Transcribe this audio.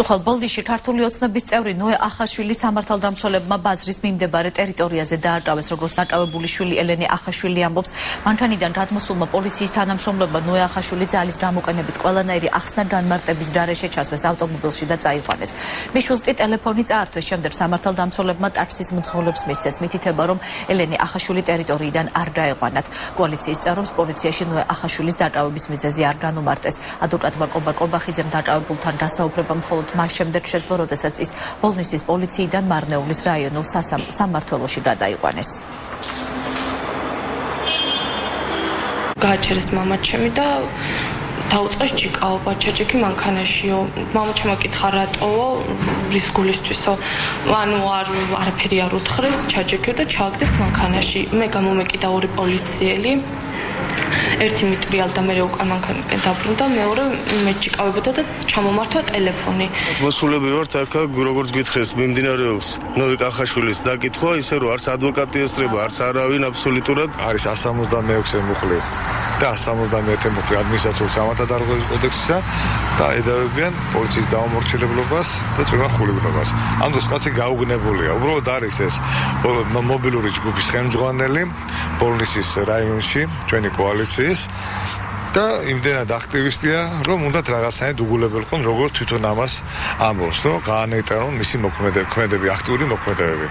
წუხალ ბოლდიში ქართული ოცნების წევრი ნოე ახაშვილი სამართალდამცველებმა ბაზრის მიმდებარე ტერიტორიაზე დაარტყავეს როგორც დაკავებული შვილი ელენე ახაშვილი ამბობს. მანქანიდან გადმოსულმა პოლიციის თანამშრომლებმა ნოე ახაშვილი ძალის გამოყენებით ყველანაირი ახსნა განმარტების გარეშე ჩასვეს ავტომობილში და წაიყვანეს. მიშუსტი ტელეფონი წაართვეს. შემდეგ სამართალდამცველებმა ტაქსის მძღოლებს მისცეს. მითითება რომ ელენე ახაშვილი ტერიტორიიდან არ დაეყვანათ. კოალიციის წევრებს პოლიციაში ნოე ახაშვილის დაკავების მიზეზი არ განუმარტეს. ადვოკატმა კობა კობახიძემ დაკავებულთან დასაუბრება მხოლოდ მას შემდეგ შეძლო, როდესაც ის ბოლნისის პოლიციიდან მარნეულის რაიონულ სამმართველოში გადაიყვანეს. გააჩერეს მამაჩემი და დაუწყეს ჭიკაობა ჩაჭიკი მანქანაშიო. მამაჩემ აკითხა რატოო რის გულისთვისო ანუ არ არაფერი არ უთხრეს ჩაჭიკიო და ჩააგდეს მანქანაში. მე გამომეკიდა ორი პოლიციელი ერთი მიტრიალ და მეორე უკან მანქანისკენ დაბრუნდა, მეორე მეჭიკავებოდა და ჩამომართვა ტელეფონი. მოსულები ვართ აქ როგორც გითხეს მიმდინარეობს ნოვი კახაშვილის დაკითხვა, ისე რომ არც ადვოკატი ესწრება, არც არავინ აბსოლუტურად არის 176-ე მუხლი და 171-ე მუხლი ადმინისტრაციულ სამართალდარღვევის კოდექსისა და ედავებიან პოლიციის დაუმორჩილებლობას და წვიმა ხულიგნობას. ამ დროს კაცი გაუგნებულია. უბრალოდ არის ეს მობილური ჯგუფის ხელმძღვანელი პოლიციის რაიონში, ჩვენი კოალიციის და იმდენად აქტივისტია, რომ უნდა რაღაცნაირად უგულებელყონ, როგორც თვითონ ამას ამბობს, რომ გაანეიტერონ მისი მოქმედებები, აქტიური მოქმედებები.